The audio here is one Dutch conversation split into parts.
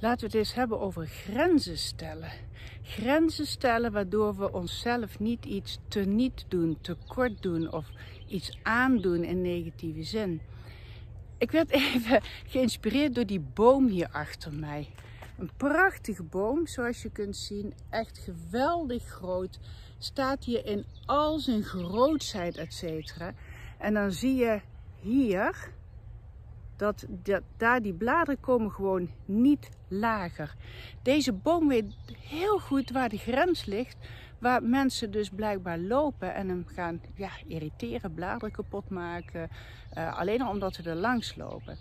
Laten we het eens hebben over grenzen stellen. Grenzen stellen waardoor we onszelf niet iets te niet doen, te kort doen of iets aandoen in negatieve zin. Ik werd even geïnspireerd door die boom hier achter mij. Een prachtige boom, zoals je kunt zien. Echt geweldig groot. Staat hier in al zijn grootsheid, et cetera. En dan zie je hier dat, dat daar die bladeren komen gewoon niet lager. Deze boom weet heel goed waar de grens ligt. Waar mensen dus blijkbaar lopen en hem gaan ja, irriteren, bladeren kapot maken. Uh, alleen al omdat ze er langs lopen.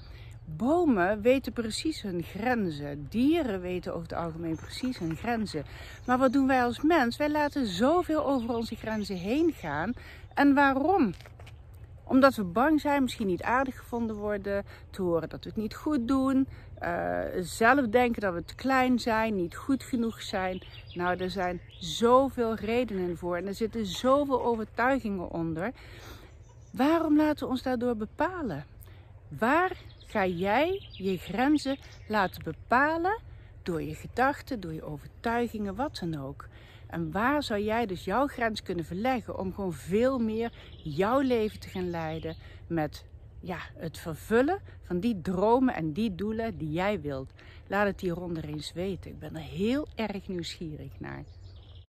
Bomen weten precies hun grenzen. Dieren weten over het algemeen precies hun grenzen. Maar wat doen wij als mens? Wij laten zoveel over onze grenzen heen gaan. En waarom? Omdat we bang zijn, misschien niet aardig gevonden worden, te horen dat we het niet goed doen, uh, zelf denken dat we te klein zijn, niet goed genoeg zijn. Nou, er zijn zoveel redenen voor en er zitten zoveel overtuigingen onder. Waarom laten we ons daardoor bepalen? Waar ga jij je grenzen laten bepalen door je gedachten, door je overtuigingen, wat dan ook? En waar zou jij dus jouw grens kunnen verleggen om gewoon veel meer jouw leven te gaan leiden met ja, het vervullen van die dromen en die doelen die jij wilt? Laat het hieronder eens weten. Ik ben er heel erg nieuwsgierig naar.